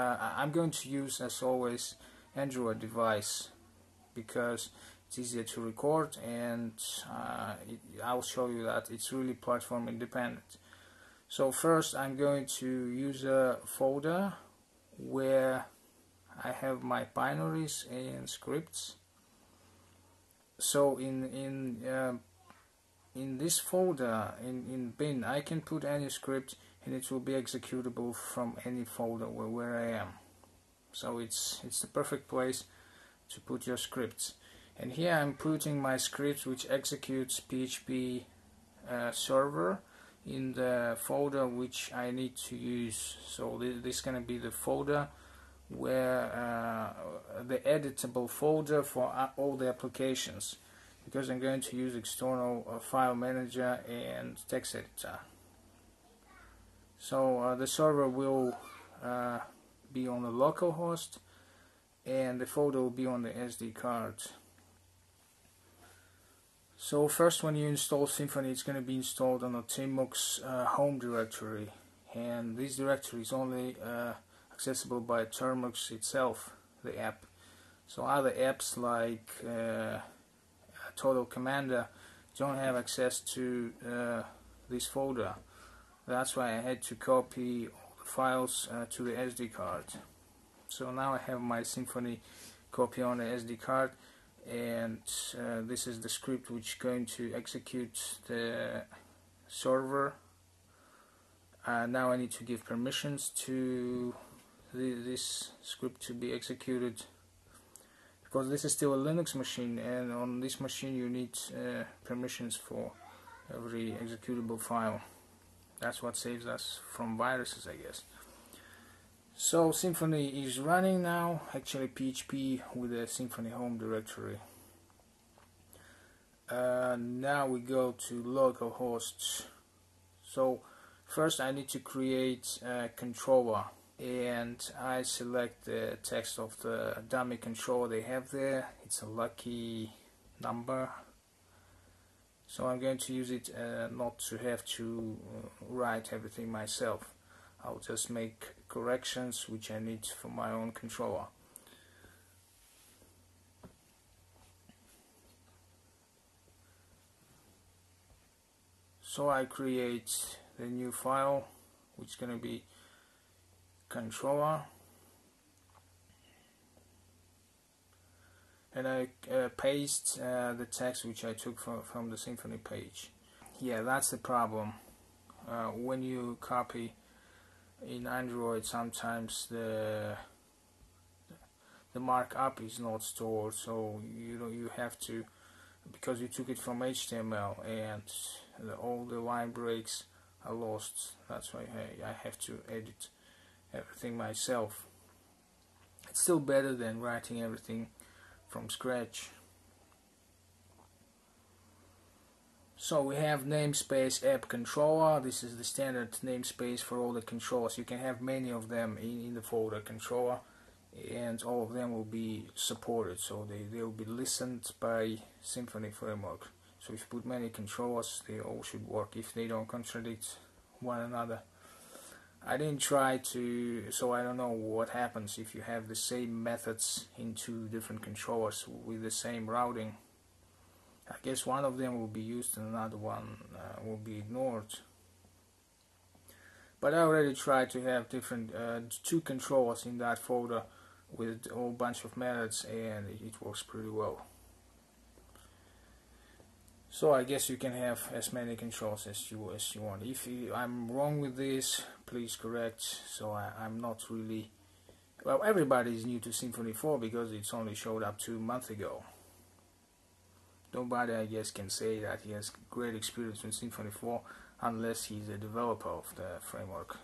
Uh, I'm going to use, as always, Android device because it's easier to record and uh, it, I'll show you that it's really platform independent. So first I'm going to use a folder where I have my binaries and scripts. So in in uh, in this folder in in bin I can put any script and it will be executable from any folder where, where I am. So it's it's the perfect place to put your scripts. And here I'm putting my script which executes PHP uh, server in the folder which I need to use. So this, this is going to be the folder where uh, the editable folder for all the applications because I'm going to use external uh, file manager and text editor. So uh, the server will uh, be on the local host and the folder will be on the SD card. So first when you install Symfony it's going to be installed on the Termux uh, home directory and this directory is only uh, accessible by Termux itself, the app. So other apps like uh, Total Commander don't have access to uh, this folder. That's why I had to copy all the files uh, to the SD card. So now I have my Symfony copy on the SD card and uh, this is the script which is going to execute the server. Uh, now I need to give permissions to the, this script to be executed because this is still a Linux machine and on this machine you need uh, permissions for every executable file that's what saves us from viruses I guess. So Symfony is running now. Actually PHP with the Symfony home directory. Uh, now we go to localhost so first I need to create a controller and I select the text of the dummy controller they have there. It's a lucky number so I'm going to use it uh, not to have to uh, write everything myself. I'll just make corrections which I need for my own controller. So I create the new file which is going to be controller and I uh, paste uh, the text which I took from, from the Symfony page. Yeah, that's the problem. Uh, when you copy in Android, sometimes the the markup is not stored, so you know you have to because you took it from HTML and the, all the line breaks are lost. That's why I, I have to edit everything myself. It's still better than writing everything from scratch. So we have namespace app controller. This is the standard namespace for all the controllers. You can have many of them in, in the folder controller and all of them will be supported. So they, they will be listened by Symfony framework. So if you put many controllers, they all should work if they don't contradict one another. I didn't try to, so I don't know what happens if you have the same methods in two different controllers with the same routing. I guess one of them will be used and another one uh, will be ignored. But I already tried to have different uh, two controllers in that folder with a whole bunch of methods and it works pretty well. So I guess you can have as many controls as you as you want. If you, I'm wrong with this, please correct. So I, I'm not really well. Everybody is new to Symfony 4 because it's only showed up two months ago. Nobody, I guess, can say that he has great experience with Symfony 4 unless he's a developer of the framework.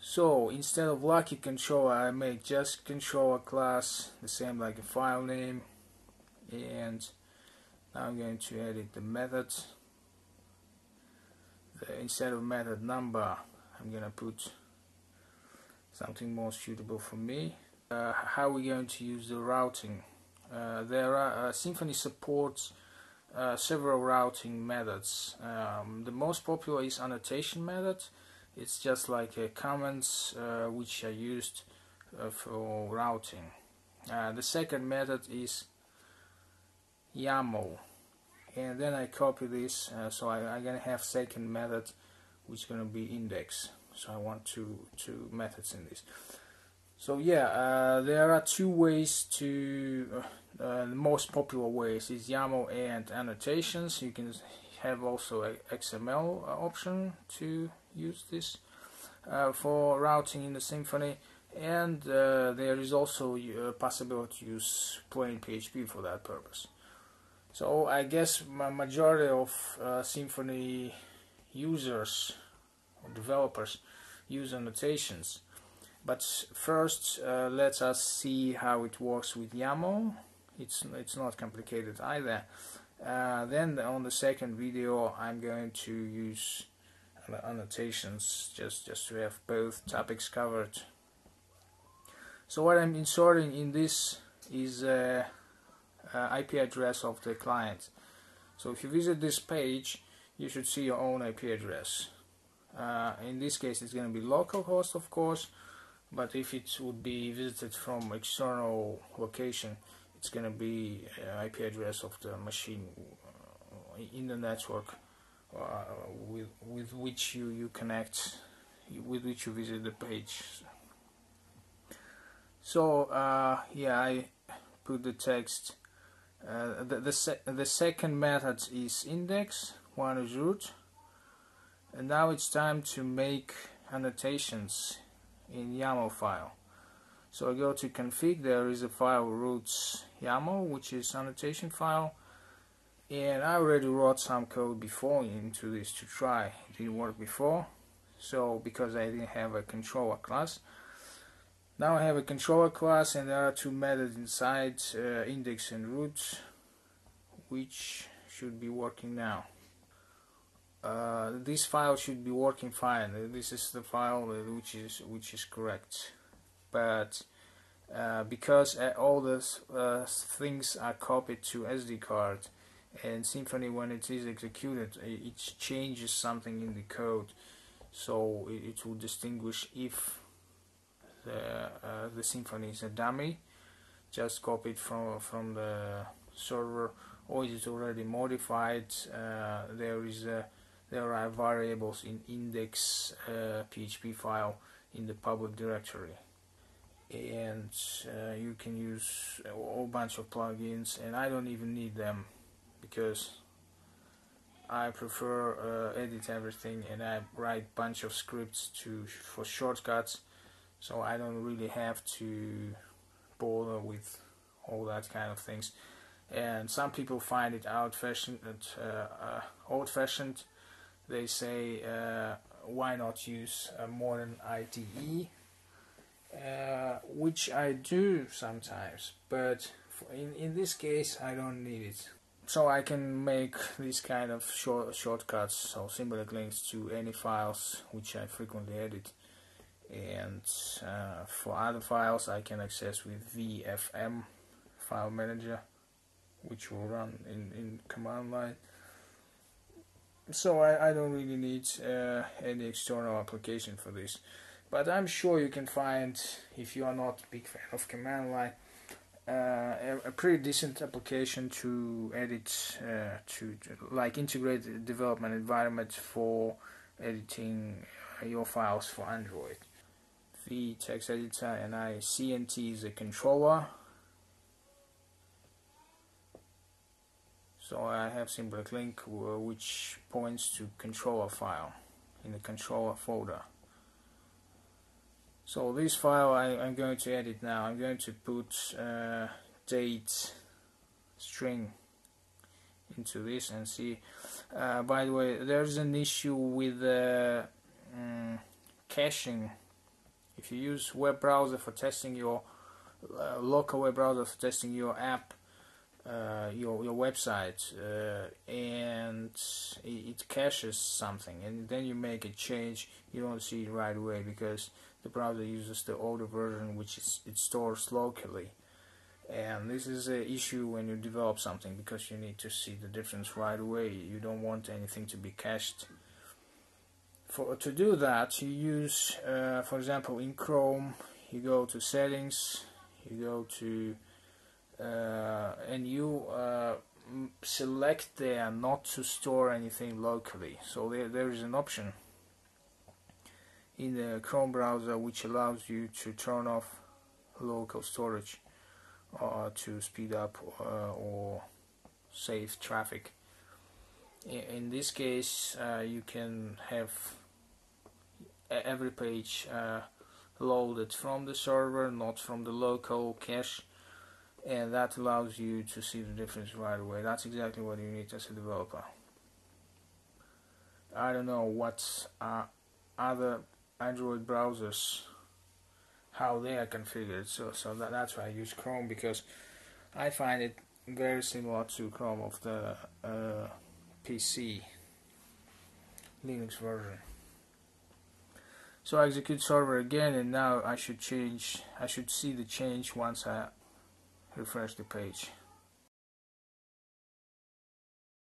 So instead of lucky controller, I make just controller class, the same like a file name and now I'm going to edit the method. The, instead of method number I'm gonna put something more suitable for me. Uh, how we going to use the routing? Uh, there are uh, Symfony supports uh, several routing methods. Um, the most popular is annotation method. It's just like uh, comments uh, which are used uh, for routing. Uh, the second method is YAML and then I copy this uh, so I, am gonna have second method which is gonna be index. So I want two two methods in this. So yeah uh, there are two ways to uh, uh the most popular ways is YAML and annotations. You can have also a XML uh, option to use this uh, for routing in the Symfony and there is also a possibility to use plain PHP for that purpose so I guess my majority of uh, Symfony users or developers use annotations. But first, uh, let us see how it works with YAML. It's it's not complicated either. Uh, then on the second video, I'm going to use annotations just just to have both topics covered. So what I'm inserting in this is uh, uh, IP address of the client. So if you visit this page, you should see your own IP address. Uh, in this case, it's going to be localhost, of course, but if it would be visited from external location, it's going to be uh, IP address of the machine uh, in the network uh, with with which you you connect, with which you visit the page. So uh, yeah, I put the text uh, the, the, se the second method is index, one is root. And now it's time to make annotations in YAML file. So I go to config, there is a file routes YAML, which is annotation file. And I already wrote some code before into this to try. It didn't work before. So because I didn't have a controller class. Now I have a controller class and there are two methods inside, uh, index and root, which should be working now. Uh, this file should be working fine. This is the file which is which is correct, but uh, because uh, all those uh, things are copied to SD card, and Symfony when it is executed, it changes something in the code, so it will distinguish if the uh, the symfony is a dummy. Just copied from from the server. Or is it already modified. Uh, there is a, there are variables in index uh, PHP file in the public directory. And uh, you can use a whole bunch of plugins and I don't even need them because I prefer uh, edit everything and I write bunch of scripts to for shortcuts so I don't really have to bother with all that kind of things. And some people find it old-fashioned uh, uh, old-fashioned. They say uh, why not use a modern IDE uh, which I do sometimes but in, in this case I don't need it. So I can make these kind of short shortcuts or symbolic links to any files which I frequently edit and uh, for other files I can access with VFM file manager which will run in, in command line. So I, I don't really need uh, any external application for this. But I'm sure you can find if you are not a big fan of command line uh, a, a, pretty decent application to edit uh, to, to, like integrate development environment for editing your files for Android v text editor and I CNT is a controller. So I have symbolic link which points to controller file in the controller folder. So this file I, am going to edit now. I'm going to put uh, date string into this and see. Uh, by the way there's an issue with uh, um, caching if you use web browser for testing your uh, local web browser for testing your app uh, your your website uh, and it, it, caches something and then you make a change you don't see it right away because the browser uses the older version which is it stores locally. And this is an issue when you develop something because you need to see the difference right away. You don't want anything to be cached for to do that you use uh, for example in Chrome you go to settings you go to uh, and you uh, select there not to store anything locally. So there, there is an option in the Chrome browser which allows you to turn off local storage uh, to speed up uh, or save traffic. In this case uh, you can have every page uh, loaded from the server not from the local cache and that allows you to see the difference right away. That's exactly what you need as a developer. I don't know what uh, other Android browsers how they are configured so so that, that's why I use Chrome because I find it very similar to Chrome of the uh, PC Linux version so I execute server again and now I should change I should see the change once I refresh the page